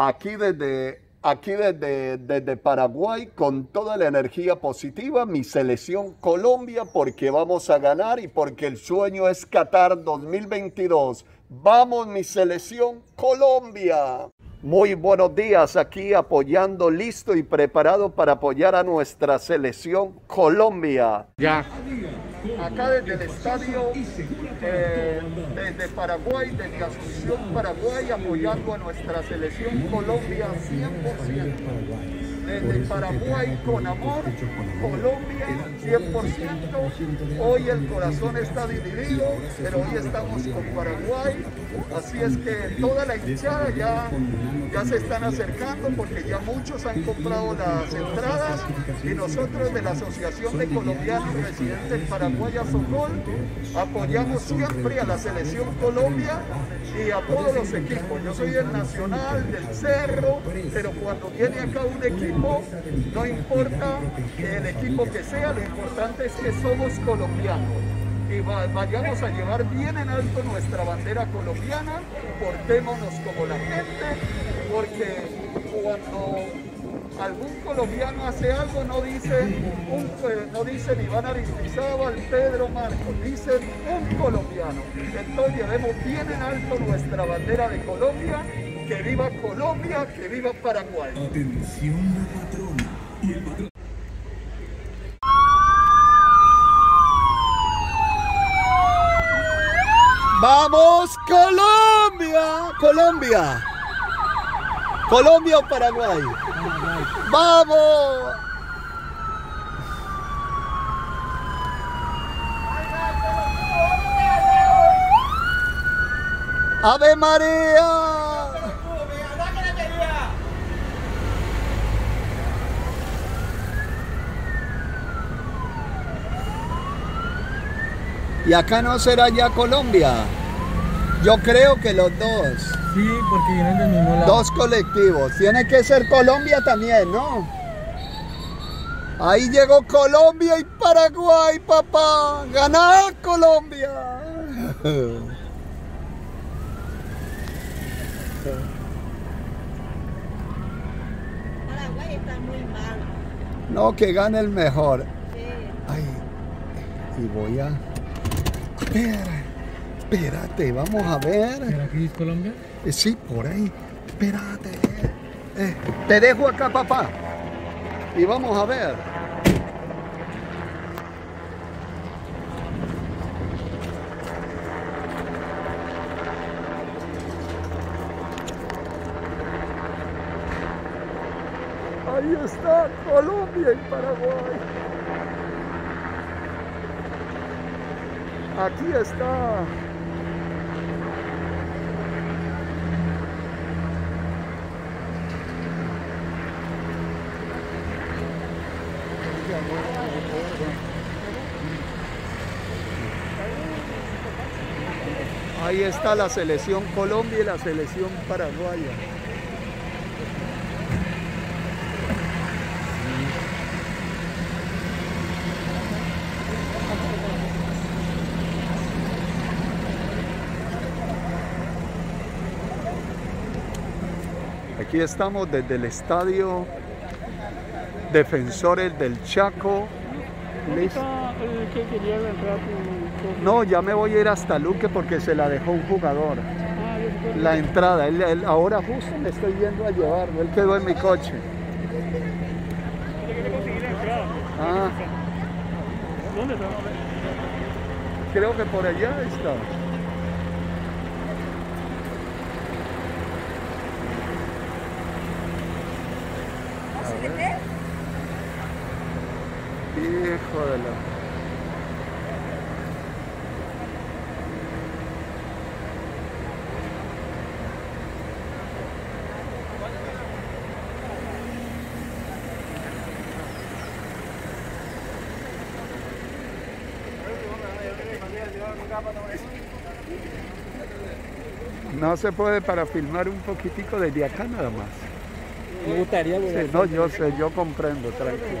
aquí desde, aquí desde, desde Paraguay con toda la energía positiva, mi selección Colombia porque vamos a ganar y porque el sueño es Qatar 2022. Vamos mi selección Colombia. Muy buenos días, aquí apoyando, listo y preparado para apoyar a nuestra selección Colombia. Ya. Acá desde el estadio, eh, desde Paraguay, desde Asunción Paraguay, apoyando a nuestra selección Colombia 100% desde Paraguay con amor, Colombia 100%. Hoy el corazón está dividido, pero hoy estamos con Paraguay. Así es que toda la hinchada ya, ya se están acercando porque ya muchos han comprado las entradas y nosotros de la Asociación de Colombianos Residentes en Paraguay Azocol apoyamos siempre a la selección Colombia y a todos los equipos. Yo soy del Nacional, del Cerro, pero cuando viene acá un equipo no importa el equipo que sea, lo importante es que somos colombianos y vayamos a llevar bien en alto nuestra bandera colombiana, portémonos como la gente, porque cuando algún colombiano hace algo no dice un, eh, no dicen Iván Aristizábal, Pedro Marcos, dicen un colombiano. Entonces llevemos bien en alto nuestra bandera de Colombia que viva Colombia, que viva Paraguay. Atención y el patrón. ¡Vamos Colombia! Colombia. Colombia o Paraguay. ¡Vamos! ¡Ave María! Y acá no será ya Colombia. Yo creo que los dos. Sí, porque vienen del mismo lado. Dos colectivos. Tiene que ser Colombia también, ¿no? Ahí llegó Colombia y Paraguay, papá. Ganá Colombia. Paraguay está muy mal. No, que gane el mejor. Sí. Ay, y voy a... Espera, espérate, vamos a ver. ¿Será aquí es Colombia? Eh, sí, por ahí. Espérate. Eh, te dejo acá, papá. Y vamos a ver. Ahí está Colombia y Paraguay. Aquí está. Ahí está la selección Colombia y la selección paraguaya. Aquí estamos desde el estadio Defensores del Chaco. No, ya me voy a ir hasta Luque porque se la dejó un jugador. La entrada, él, ahora justo me estoy yendo a llevarlo, él quedó en mi coche. Ah. ¿Dónde está? Creo que por allá está. Hijo de la... No se puede para filmar un poquitico desde acá nada más. Me gustaría sí, No, yo sé, yo comprendo, tranquilo.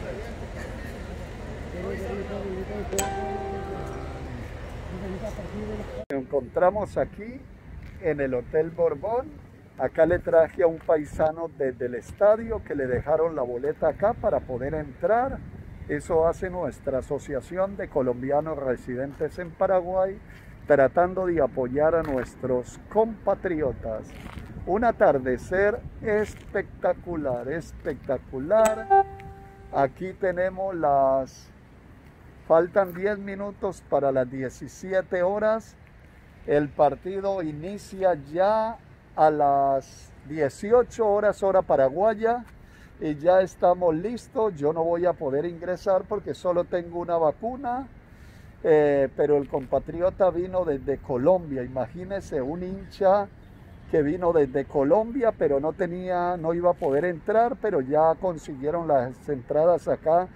Nos encontramos aquí en el Hotel Borbón. Acá le traje a un paisano desde el estadio que le dejaron la boleta acá para poder entrar. Eso hace nuestra Asociación de Colombianos Residentes en Paraguay, tratando de apoyar a nuestros compatriotas. Un atardecer espectacular, espectacular. Aquí tenemos las Faltan 10 minutos para las 17 horas. El partido inicia ya a las 18 horas hora paraguaya y ya estamos listos. Yo no voy a poder ingresar porque solo tengo una vacuna, eh, pero el compatriota vino desde Colombia. Imagínese un hincha que vino desde Colombia, pero no tenía, no iba a poder entrar, pero ya consiguieron las entradas acá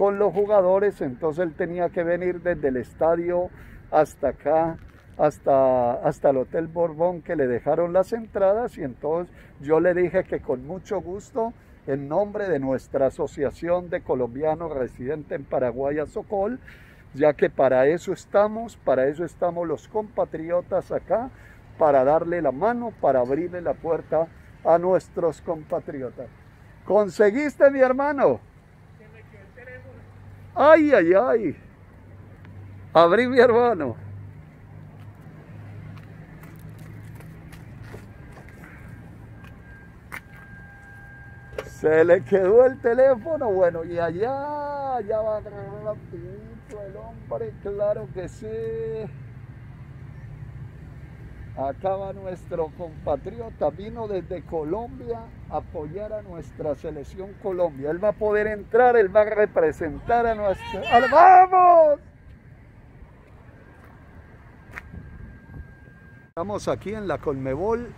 con los jugadores, entonces él tenía que venir desde el estadio hasta acá, hasta, hasta el Hotel Borbón que le dejaron las entradas y entonces yo le dije que con mucho gusto, en nombre de nuestra Asociación de Colombianos Residentes en Paraguay, Socol, ya que para eso estamos, para eso estamos los compatriotas acá, para darle la mano, para abrirle la puerta a nuestros compatriotas. ¿Conseguiste, mi hermano? Ay, ay, ay. Abrí mi hermano. Se le quedó el teléfono, bueno, y allá, allá va rapidito el hombre, claro que sí. Acaba nuestro compatriota, vino desde Colombia a apoyar a nuestra selección Colombia. Él va a poder entrar, él va a representar a nuestra... ¡Vamos! Estamos aquí en la Colmebol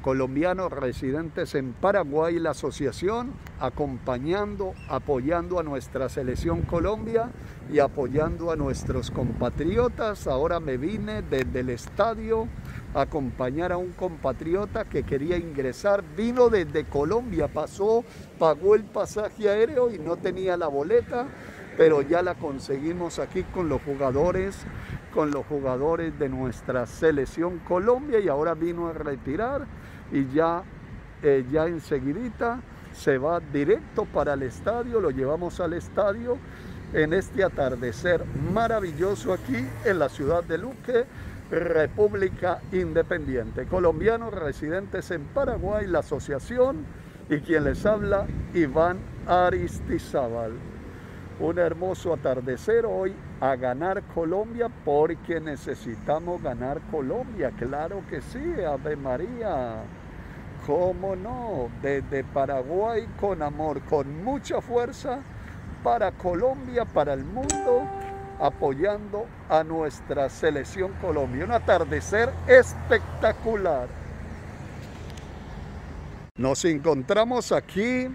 colombianos residentes en Paraguay, la asociación, acompañando, apoyando a nuestra selección Colombia y apoyando a nuestros compatriotas. Ahora me vine desde el estadio acompañar a un compatriota que quería ingresar. Vino desde Colombia, pasó, pagó el pasaje aéreo y no tenía la boleta, pero ya la conseguimos aquí con los jugadores con los jugadores de nuestra selección Colombia y ahora vino a retirar y ya, eh, ya enseguidita se va directo para el estadio, lo llevamos al estadio en este atardecer maravilloso aquí en la ciudad de Luque, República Independiente. Colombianos residentes en Paraguay, la asociación y quien les habla, Iván Aristizábal. Un hermoso atardecer hoy a ganar Colombia porque necesitamos ganar Colombia, claro que sí, Ave María. ¿Cómo no? Desde Paraguay con amor, con mucha fuerza para Colombia, para el mundo, apoyando a nuestra selección Colombia. Un atardecer espectacular. Nos encontramos aquí,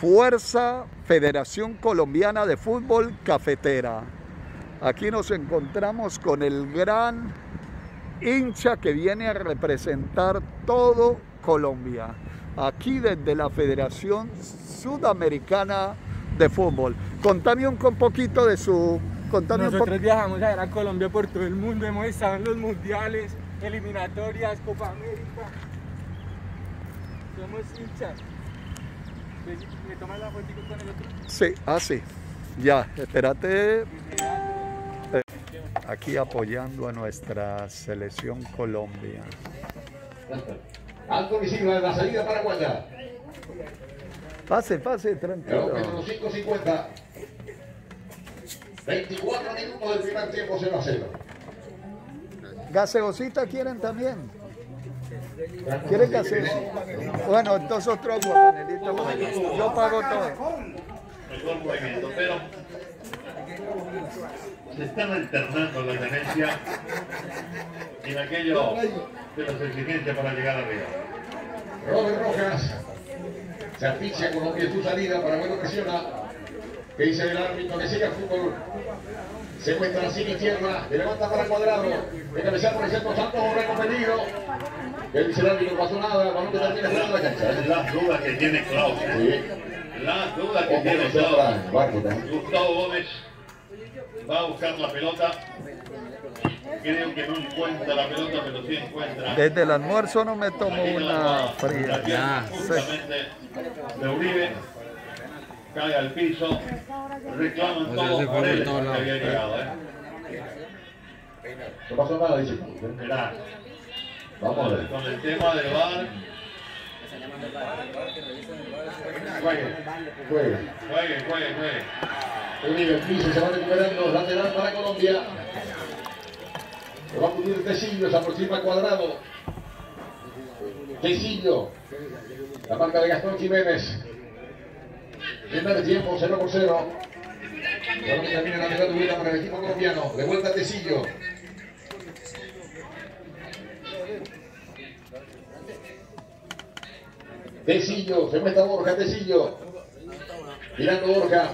Fuerza Federación Colombiana de Fútbol Cafetera. Aquí nos encontramos con el gran hincha que viene a representar todo Colombia, aquí desde la Federación Sudamericana de Fútbol. Contame un, poquito de su... Nosotros viajamos a ver a Colombia por todo el mundo, hemos estado en los mundiales, eliminatorias, Copa América. Somos hinchas. ¿Me tomas la foto con el otro? Sí, ah, sí. Ya, espérate. Aquí apoyando a nuestra selección Colombia. Alto visible la salida paraguaya. Pase, pase, tranquilo. 5.50. 24 minutos del primer tiempo, 0 a 0. Gaseosita quieren también. ¿Quieren gaseosita? Bueno, entonces otro agua, Yo pago todo. Mejor movimiento, pero se están alternando la tenencia en aquello de las exigencias para llegar arriba. Robert Rojas. Se asfixia Colombia en su salida. Paraguay lo presiona. Que dice el árbitro que siga el fútbol. Se encuentra sin izquierda. Le levanta para cuadrado. Cabeza por el centro Santos. Borrego peligro. Que dice el árbitro no pasó nada. El balón que termina fuera de la cancha. Es la duda que tiene Klaus. ¿eh? Sí. La duda que tiene que Klaus. Gustavo Gómez va a buscar la pelota. Creo que no encuentra la pelota, pero sí encuentra. Desde el almuerzo no me tomo una fría. Justamente de Uribe. Cae al piso. Reclaman todos se por él. que había llegado, ¿eh? No pasó nada, dice. Mirá, Vamos a ver. con el tema del VAR, Juegue, juegue. juegue, juegue, juegue. Uribe, el piso se va recuperando. Lateral para Colombia. Lo va a cubrir Tecillo, se aproxima cuadrado. Tecillo. La marca de Gastón Jiménez. Primer tiempo, 0 por 0. Bueno, termina la mitad de para el equipo colombiano. De vuelta Tecillo. Tecillo, se mete a Borja, Tecillo. Mirando Borja.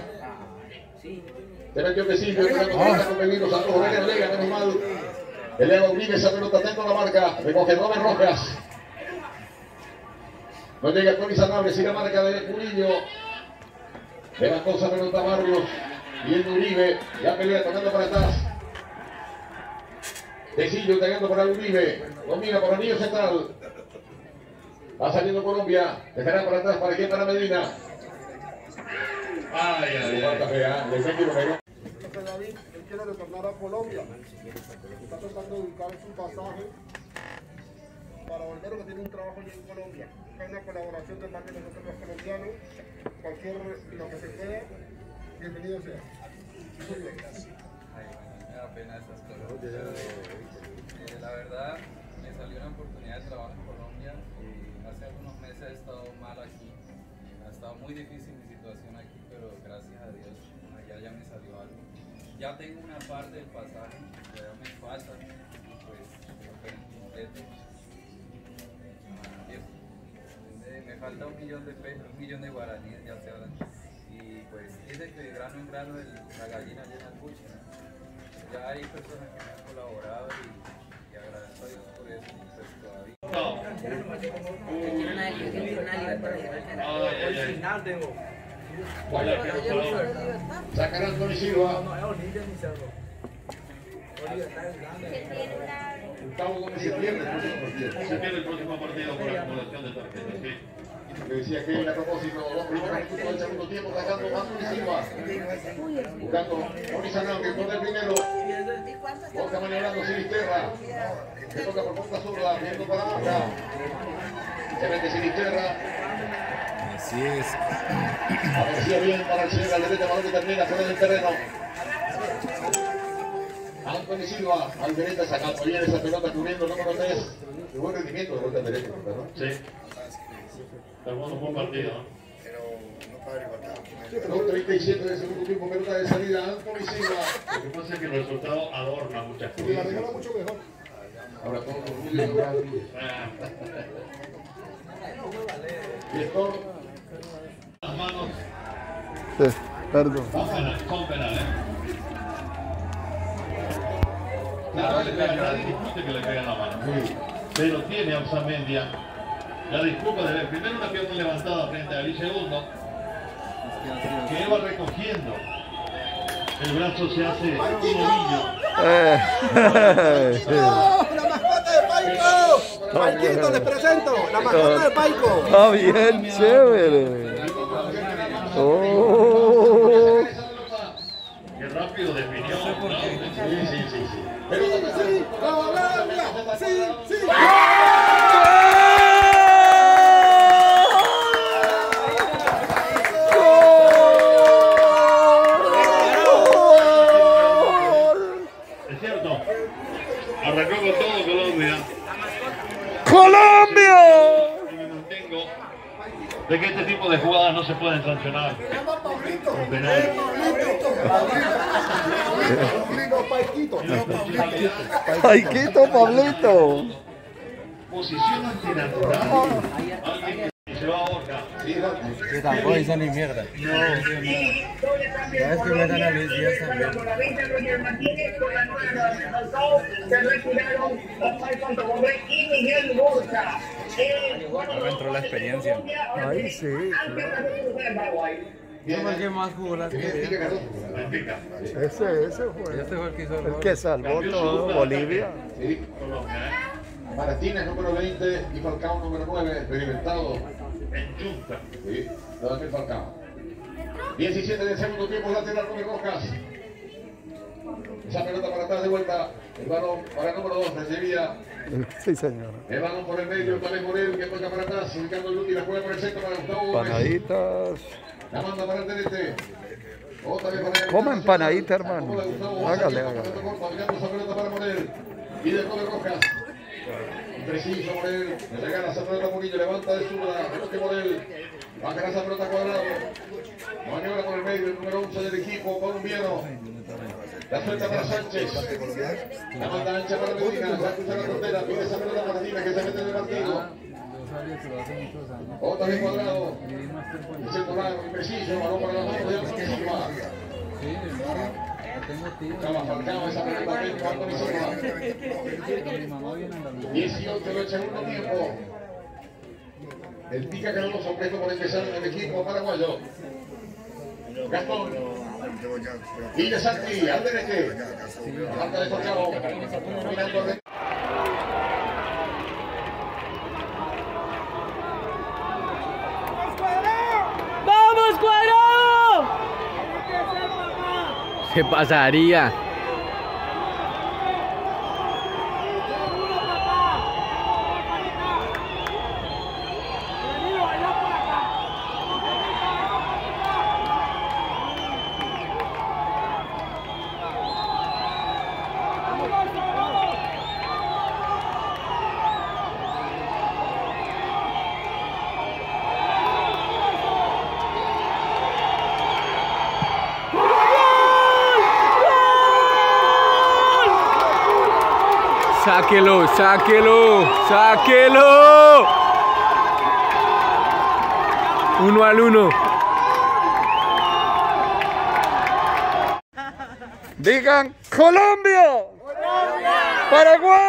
Se metió Tecillo, mirando Borja con peligro. Santos Borja Lega, menos mal. Eleva Uribe esa pelota, atento a la marca. Recoge Robert Rojas. No llega Tony Sanabria, sigue la marca de Murillo. Levantó esa pelota Barrios. Viendo Uribe, ya pelea tocando para atrás. Tecillo entregando para Uribe. Domina por anillo central. Va saliendo Colombia. Dejará para atrás para que para Medina. Ay, ay, ay. fea. José David, él quiere retornar a Colombia. Está tratando de ubicar su pasaje para volver porque tiene un trabajo allí en Colombia. Busca una colaboración de parte de nosotros los colombianos. Cualquier lo que se pueda, bienvenido sea. Muy bien. Me pena esas cosas. Eh, la verdad, me salió una oportunidad de trabajo en Colombia y hace algunos meses he estado mal aquí. Ha estado muy difícil mi situación aquí, pero gracias a Dios allá ya me salió algo. Ya tengo una parte del pasaje, ya me falta, pues lo falta un millón de pesos, un millón de guaraníes, ya se hablan. Y pues dice que de grano en grano el- la gallina llena el buche. ¿no? Ya hay personas que me han colaborado y, y agradezco a Dios por eso. y Pues todavía. No. Sacará Tony Silva. Gustavo Gómez se pierde el próximo partido. Se pierde el próximo partido por acumulación de tarjetas, sí. Le decía que a propósito, los primeros minutos del segundo tiempo, atacando Anthony Silva. Buscando Tony Sanabria, por el primero. Borja maniobrando Sinisterra. Se toca por punta zurda, viendo para Borja. Se mete Sinisterra. Así es. Aparecía bien para el señor Alderete, balón que termina fuera del terreno. Anthony Silva, Alderete sacando bien esa pelota cubriendo el número 3. De buen rendimiento de vuelta Alderete, ¿verdad? Sí. Pero bueno, buen partido, ¿no? Los 37 del segundo tiempo, pelota de salida, Anthony Silva. Lo que pasa es que el resultado adorna muchas Y la cosas. regala mucho mejor. Ahora todo con Julio Y esto, Las manos Perdón. son penales, son penales. Nadie le pega, nadie discute que le pegan la mano. sí, Pero tiene a Osamendia la disculpa de ver primero una pierna levantada frente a Ali segundo, que va recogiendo. El brazo se hace un ovillo. ¡La mascota de Paico! Paikito, les presento, la mascota de Paico. Está bien chévere. Oh. Qué rápido definió. ¿no? sí, sí, sí, sí. Pelota para Sí. Es cierto. Arrancó con todo Colombia. ¡Colombia! Y me mantengo de que este tipo de jugadas no se pueden sancionar. Con penal. Paikito, Pablito. posición antinatural. Alguien que se va a boca. Que tampoco hizo ni mierda. ¿Sabes que metan a Luis Díaz también? Ahora entró la experiencia. Ahí sí. ¿Quién que más jugó las querías? Ese, ese fue. Este fue el que hizo el que salvó todo Bolivia. Sí, Martínez número 20 y Falcao número 9, experimentado en Junta. Sí, Radamel Falcao. 17 del segundo tiempo, lateral Rubén Rojas. Esa pelota para atrás de vuelta. El balón para el número 2, recibía Sí, señor. el balón por el medio, otra vez Morel, que toca para atrás, ubicando el último, la juega por el centro para Gustavo Gómez. Panaditas. La manda para el tenente. Otra vez para el Come empanadita, hermano. Hágale, hágale. Y de Rojas. Preciso Morel, le regala esa pelota Murillo, levanta de zurda, pelota de Morel, va a ganar esa pelota cuadrado, maniobra por el medio, el número 11 del equipo colombiano, la suelta para Sánchez, la manda ancha para Medina, va a cruzar la frontera, pide esa pelota para Medina que se mete en el partido, otra vez cuadrado, el largo, impreciso, balón para la mano Silva, Estaba Falcao esa pelota dentro, Anthony Silva. 18 del segundo tiempo. El pica Cardoso presto por empezar en el equipo paraguayo. Gastón. Y de Santi, al derecho. Marca de Falcao. Mirando al ¡Vamos, cuadrado! ¿Qué pasaría? Sáquelo, sáquelo, sáquelo. Uno al uno. Digan Colombia. Paraguay. País